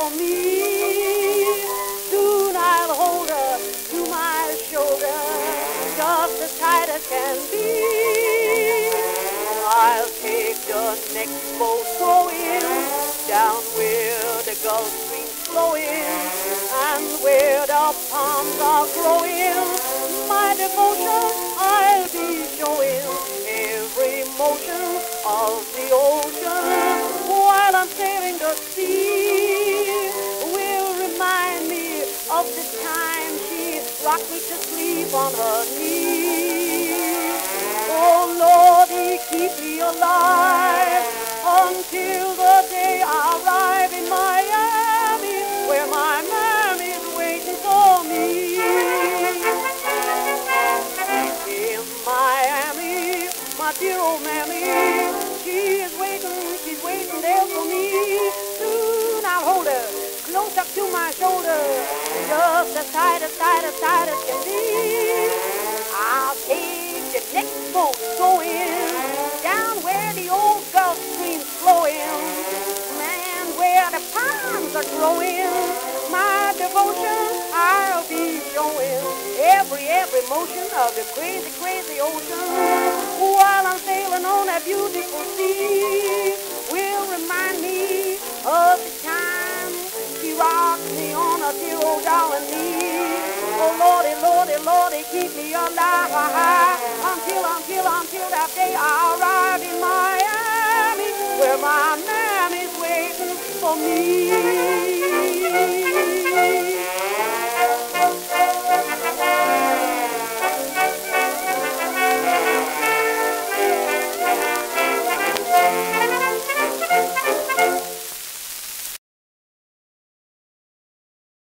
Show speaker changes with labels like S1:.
S1: For me. Soon I'll hold her to my shoulder, just as tight as can be. I'll take the next boat going down where the Gulf Stream's flowing and where the palms are growing. My devotion of the time she rocked me to sleep on her knee. Oh Lord, he keep me alive until the day shoulder, just as tight, as tight, as tight as can be. I'll take the next boat going. Down where the old Gulf Stream's flowing, man, where the palms are growing. My devotion I'll be showing. Every, every motion of the crazy, crazy ocean. While I'm sailing on that beautiful sea will remind me me a dear old darling knee. Oh Lordy, eh, Lordy, eh, Lordy, eh, keep me alive until, until, until that day I arrive in Miami, where my mammy's waiting for me.